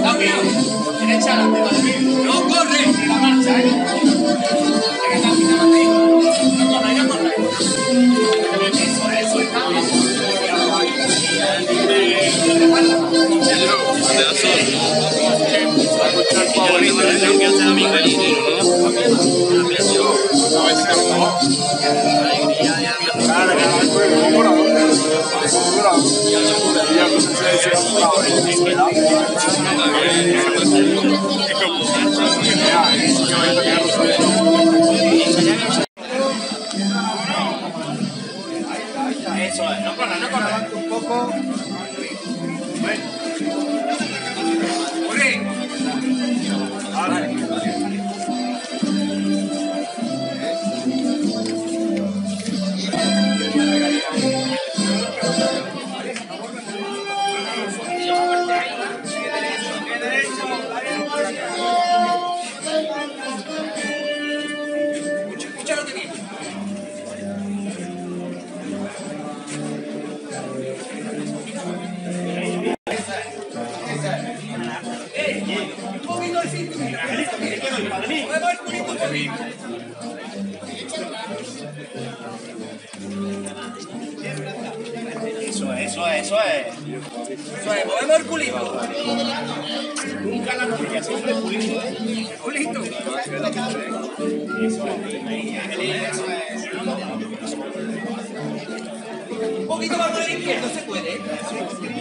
No. No corre. La marcha, ¿eh? No corre, Un poquito de cintura. Mueva el culito un poquito. Eso es, eso es, eso es. Eso es, movemos el culito. Nunca la rodilla, siempre el culito. El culito. Eso es. Eso es. Un poquito más por el izquierdo se puede.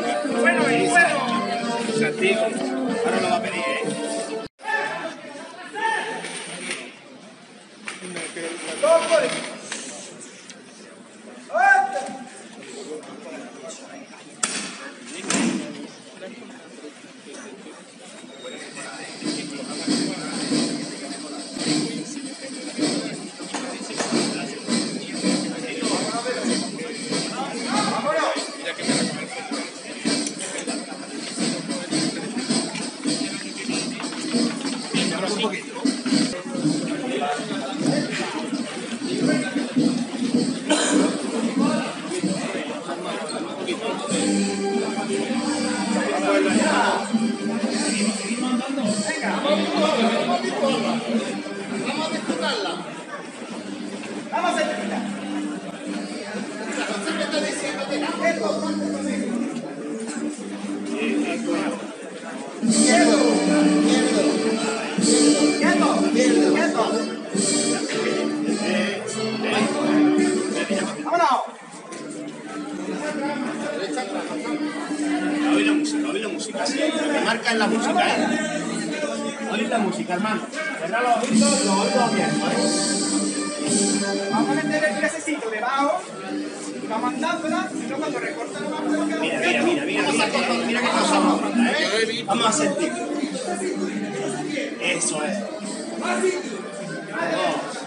Bueno, bueno, bueno. Santiago. Ahora lo va a pedir, ¿eh? marca es la música, ¿eh? Oye la música, hermano. Cerra los ojitos, los oídos bien, ¿vale? Vamos a meter el piececito debajo. Vamos andándola, si no cuando recorta la mano Mira, mira, mira, mira, vamos a cortar, mira que cosa más pronta, ¿eh? Vamos a sentir. Eso es. Dos.